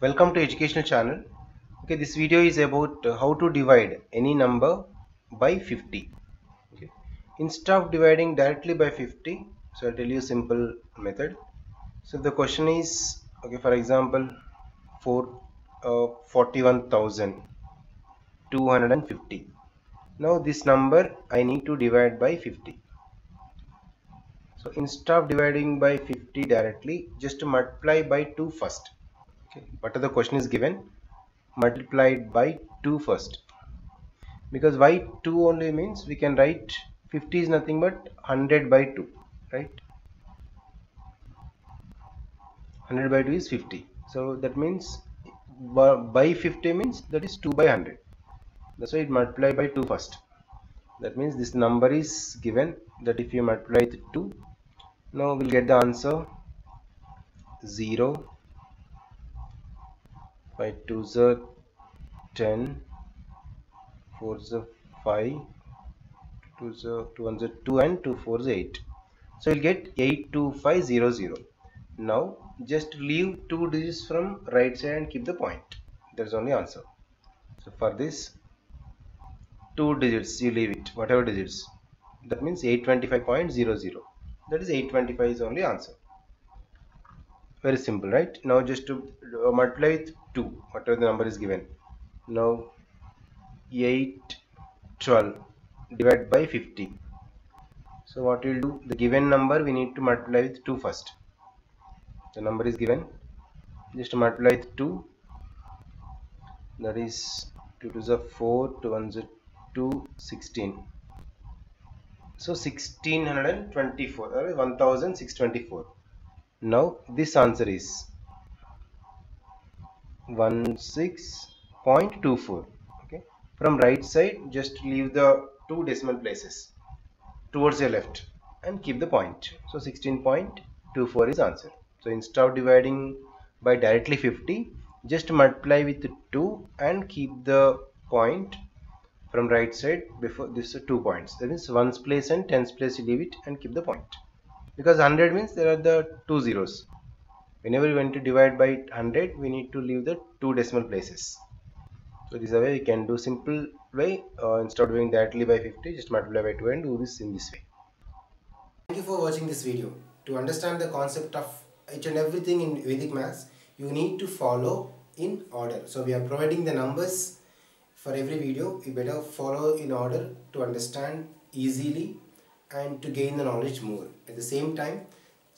welcome to educational channel. Okay this video is about how to divide any number by 50 okay. Instead of dividing directly by 50 so I'll tell you a simple method. So the question is okay for example for uh, 41,250 now this number I need to divide by 50 so instead of dividing by 50 directly just multiply by 2 first whatever the question is given multiplied by 2 first. Because why 2 only means we can write 50 is nothing but 100 by 2 right? 100 by 2 is 50 so that means by 50 means that is 2 by 100 that's why it multiply by 2 first. That means this number is given that if you multiply with 2 now we'll get the answer 0 by 2 is 10 4 is 5 2 is 2 1 is 2 and 2 4 is 8 so you'll get 82500 now just leave two digits from right side and keep the point. That's only answer. So for this two digits you leave it whatever digits. That means 825.00 that is 825 is only answer. Very simple right? Now just to uh, multiply with 2 whatever the number is given. Now 8 12 divided by 50 so what we'll do the given number we need to multiply with 2 first. The number is given. Just multiply with 2 that is 2 to the 4 2 1 is 2 16 so 1624 or 1624 now this answer is 16.24 okay. From right side just leave the two decimal places towards your left and keep the point. So 16.24 is answer. So instead of dividing by directly 50 just multiply with 2 and keep the point from right side before this two points. That is ones place and tens place you leave it and keep the point. Because 100 means there are the two zeros whenever we want to divide by 100 we need to leave the two decimal places so this is a way we can do simple way uh, instead of doing directly by 50 just multiply by 2 and do this in this way Thank you for watching this video. To understand the concept of each and everything in Vedic Maths, you need to follow in order. So we are providing the numbers for every video. You better follow in order to understand easily and to gain the knowledge more. At the same time,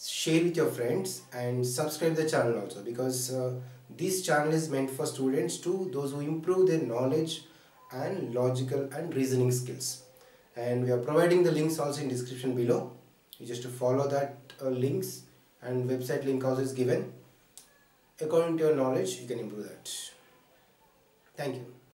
share with your friends and subscribe the channel also because uh, this channel is meant for students to those who improve their knowledge and logical and reasoning skills. And we are providing the links also in description below. You just to follow that uh, links and website link also is given. According to your knowledge you can improve that. Thank you